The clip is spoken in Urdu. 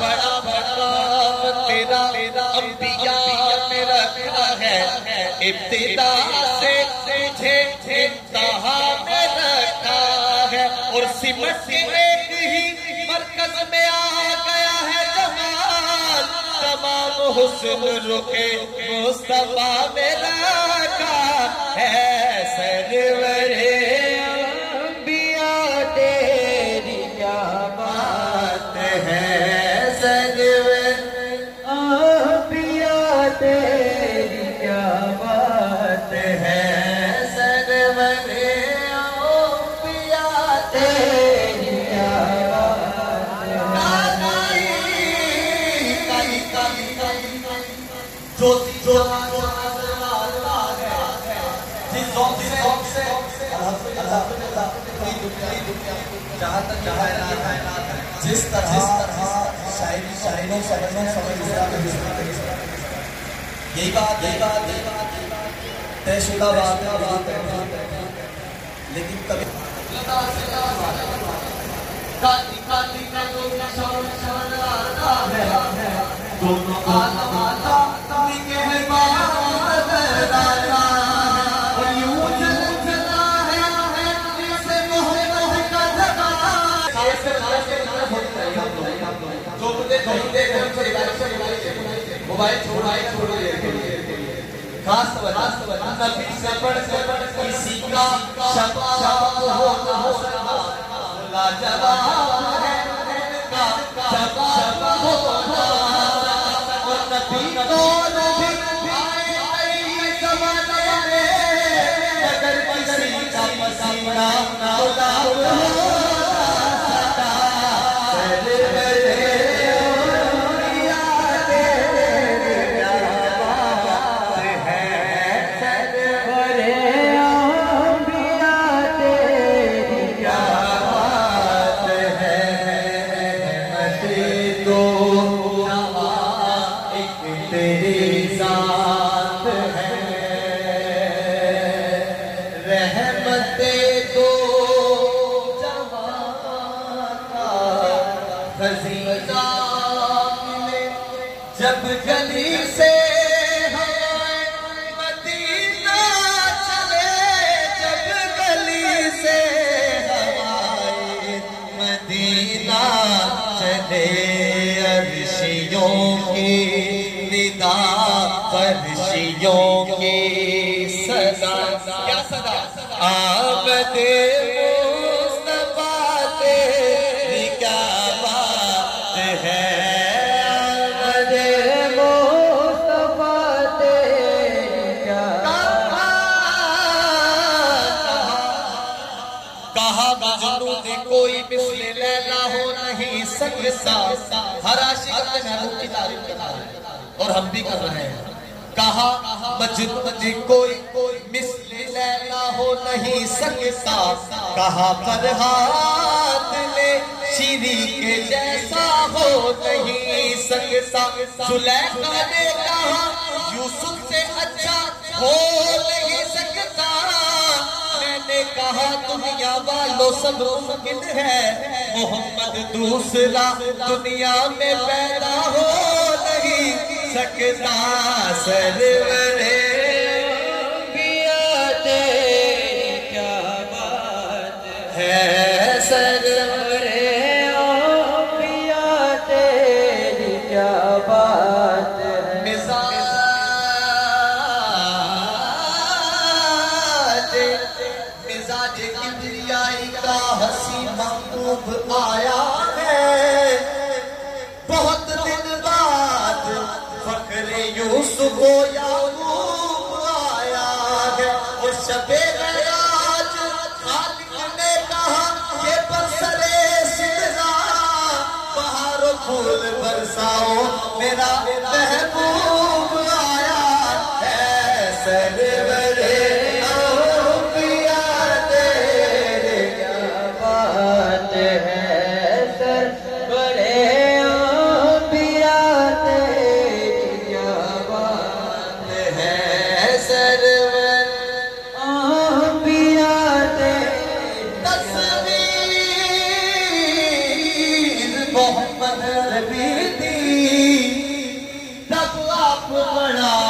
بڑا بڑا تیرا انبیاء میں رکھا ہے۔ ابتدا سے تجھے انتہا میں رکھا ہے۔ اور سمٹ کے ایک ہی مرکز میں آ گیا ہے جمال تمام حسن رکے مصطفیٰ میں رکھا ہے۔ سرور جس طرح شاعری شاعری شاعری یہی بات یہی بات یہی بات طے شدہ بات ہے بات ہے۔ لیکن کبھی دونوں موبائل چھوڑائے چھوڑ خاص خاص نبی سے بڑھ سے کسی کا شفاعت ہونا لاجواب ہے کا شفاعت ہونا اور نبی کو نبی آئے زمانے میں کسی کا پسینہ گلاب ہوتا فرشیوں کی صدا، کیا صدا؟ آمد مصطفیٰ تیری کیا بات ہے؟ آمد مصطفیٰ تیری کیا کہا مجنو کوئی مثل لیلا ہو نہیں سکتا۔ ہر عاشق اپنے محبوب کی تعریف کرتا ہے اور ہم بھی کر رہے ہیں۔ کہا مجنو جی کوئی مثل لیلا ہو نہیں سکتا۔ کہا، فرحات لے، شیری کے جیسا ہو نہیں سکتا۔ سلیقہ نے کہا، یوسف سے اچھا ہو نہیں سکتا۔ میں نے کہا، دنیا والوں سب ممکن ہے۔ محمد دوسرا دنیا میں پیدا ہو نہیں سکتا یوسف آیا ہے۔ شب غیاج خالق نے کہا، یہ برسرے سدرا بہار پھول برساؤ، میرا محبوب آیا ہے۔ سرور Buat.